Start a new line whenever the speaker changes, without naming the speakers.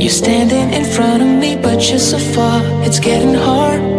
You're standing in front of me, but you're so far. It's getting hard.